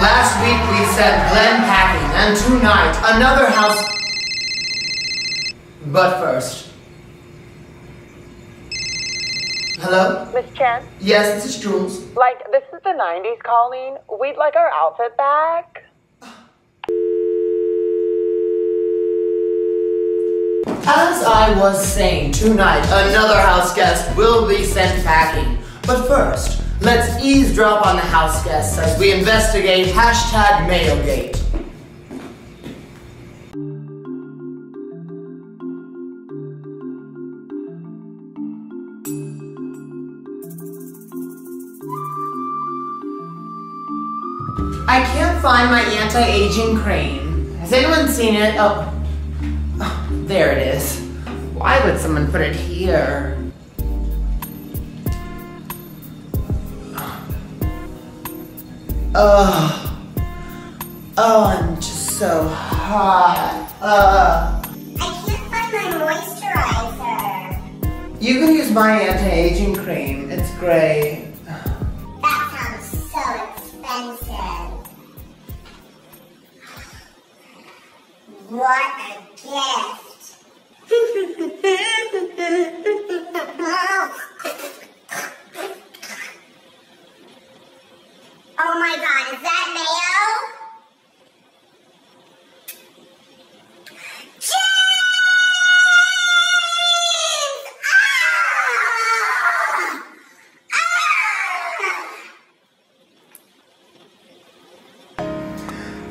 Last week we sent Glenn packing, and tonight another house. But first. Hello? Miss Chen, Yes, this is Jules. like, this is the 90s calling. We'd like our outfit back. As I was saying, tonight another house guest will be sent packing. But first, let's eavesdrop on the house guests as we investigate hashtag Mayogate. I can't find my anti-aging cream. Has anyone seen it? Oh, oh, there it is. Why would someone put it here? Oh, oh, I'm just so hot. Uh, I can't find my moisturizer. you can use my anti-aging cream. It's great. That sounds so expensive. What a gift. oh my god, is that mayo? James! Ah! Ah!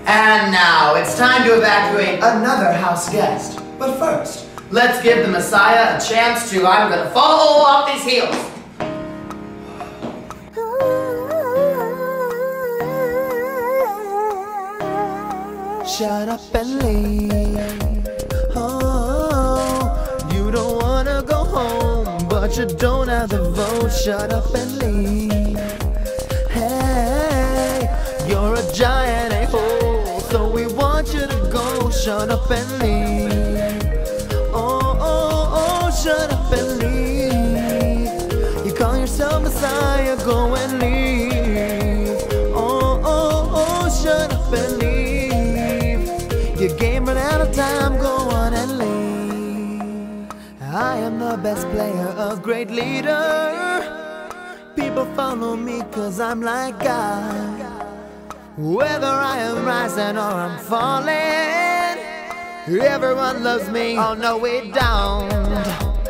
And now it's time to evacuate another house guest. But first, let's give the Messiah a chance to. I'm gonna fall off these heels. Shut up and leave. Oh, you don't wanna go home, but you don't have the vote. Shut up and leave. Hey, you're a giant a-hole, so we want you to go. Shut up and leave. Oh, oh, oh, shut up and leave. You call yourself Messiah, go and leave. Oh, oh, oh, shut up and leave. Of time, go on and leave. I am the best player, a great leader. People follow me cause I'm like God. Whether I am rising or I'm falling, everyone loves me, oh no we don't.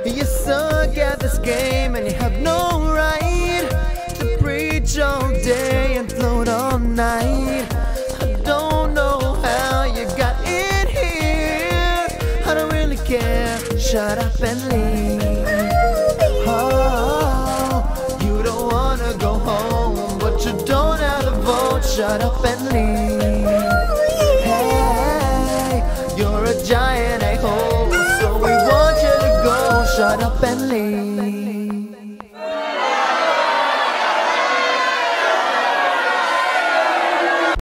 You suck at this game and you have no right to preach all day and float all night. Really care. Shut up and leave. Oh, you don't wanna go home, but you don't have the vote. Shut up and leave. Hey, you're a giant a-hole, so we want you to go. Shut up and leave.